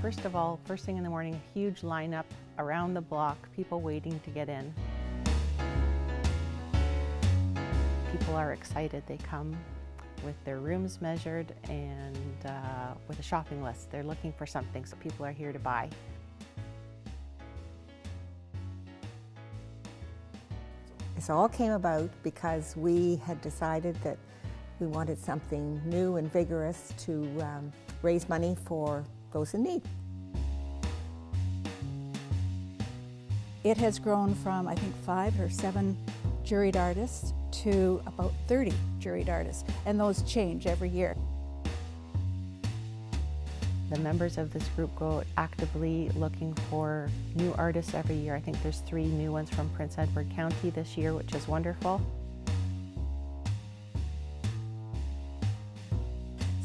First of all, first thing in the morning, a huge lineup around the block, people waiting to get in. People are excited. They come with their rooms measured and uh, with a shopping list. They're looking for something, so people are here to buy. This all came about because we had decided that we wanted something new and vigorous to um, raise money for those in need. It has grown from, I think, five or seven juried artists to about 30 juried artists, and those change every year. The members of this group go actively looking for new artists every year. I think there's three new ones from Prince Edward County this year, which is wonderful.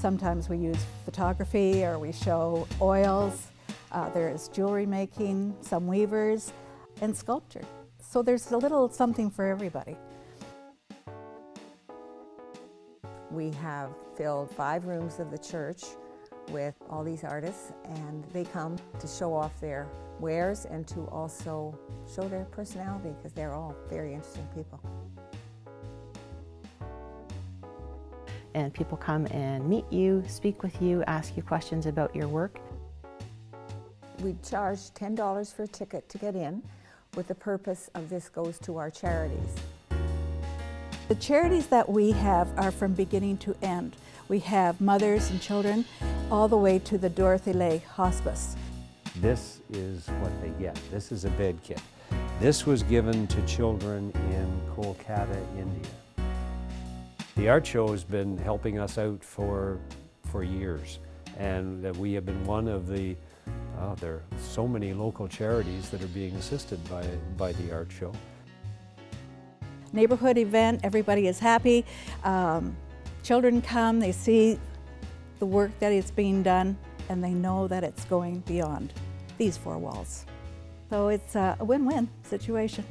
Sometimes we use photography or we show oils. Uh, there's jewelry making, some weavers, and sculpture. So there's a little something for everybody. We have filled five rooms of the church with all these artists and they come to show off their wares and to also show their personality because they're all very interesting people. And people come and meet you, speak with you, ask you questions about your work. We charge $10 for a ticket to get in with the purpose of this goes to our charities. The charities that we have are from beginning to end. We have mothers and children all the way to the Dorothy Ley Hospice. This is what they get. This is a bed kit. This was given to children in Kolkata, India. The art show has been helping us out for, for years and that we have been one of the, uh, there are so many local charities that are being assisted by, by the art show. Neighborhood event, everybody is happy. Um, children come, they see the work that is being done, and they know that it's going beyond these four walls. So it's a win-win situation.